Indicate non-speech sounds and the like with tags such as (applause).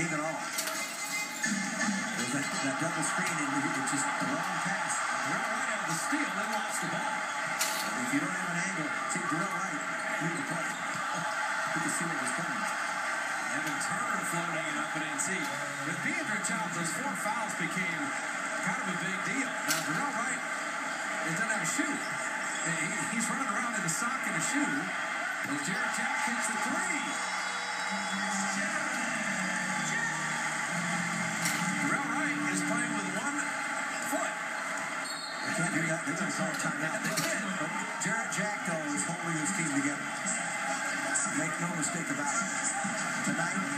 gave it all. There was that, that double screen, and it just a long pass. Dorell Wright had the steal, then lost the ball. If you don't have an angle, see Dorell Wright, you can play. (laughs) You can see what was coming. Evan Turner floating it up and in see. With Deandre Jones, those four fouls became kind of a big deal. Now, Dorell Wright, it doesn't have a shoe. He- He's running around in a sock and a shoe. As Jarrett Jack hits the three. Timeout. Jarrett Jack, though, is holding his team together. Make no mistake about it. Tonight,